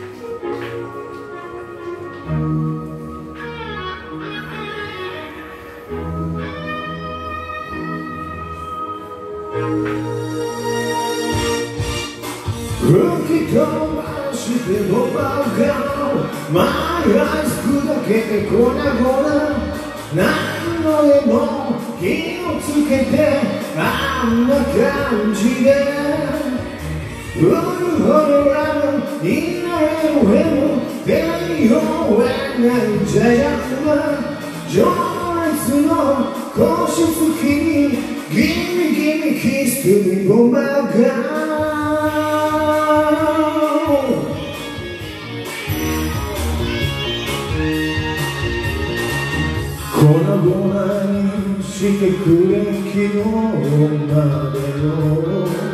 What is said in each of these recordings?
吹き飛ばしてもバカマイアイス砕けて粉々何の絵も火をつけてあんな感じでしてくれ昨日までの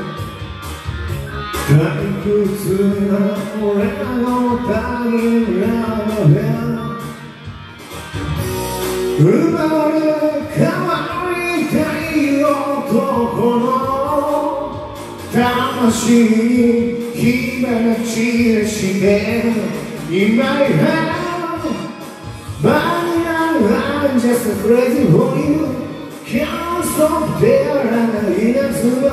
屈な俺の谷らで生まれ変わりたい男の魂に火花散らして In my hand But I'm just crazy for you Can't stop there ない夏は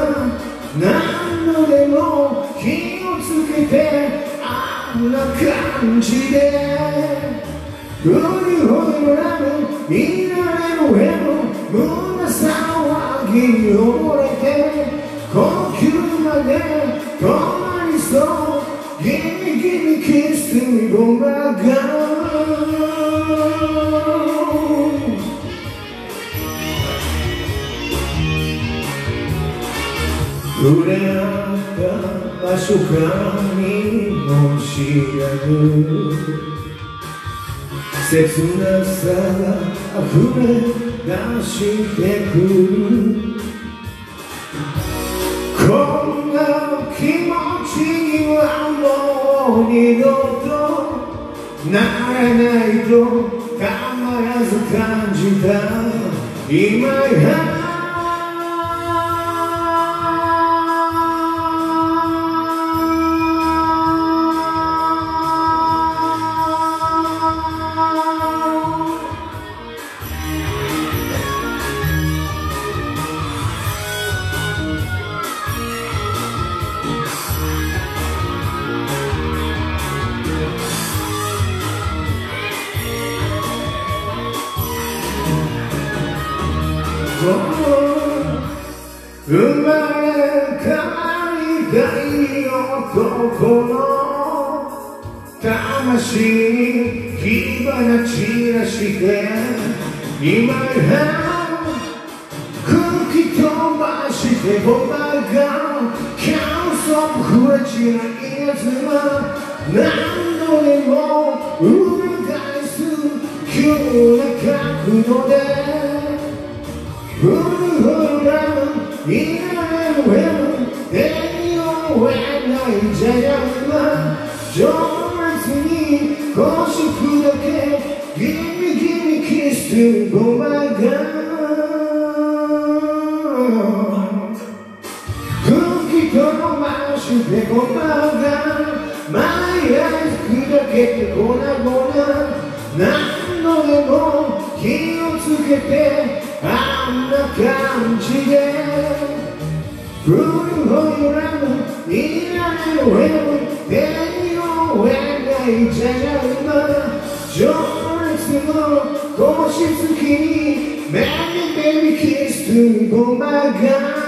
何度でもつけてあんな感じで。売りほどラブ見られる上の胸騒ぎに溺れて呼吸まで止まりそう Gimme, gimme kiss to me, oh my God 触れ合った場所からにも知らぬ切なさが溢れ出してくる。こんな気持ちにはもう二度とならないとたまらず感じた。今や生まれ変わりたい男の魂に火花散らして今や空気飛ばして僕がキャンソンフレチなやつは何度でも裏返す急な角度で何度でも気をつけてあんな感じでフルホームランいられる俺も手に負えない邪悪な情熱の腰付きに Many baby kiss to go my God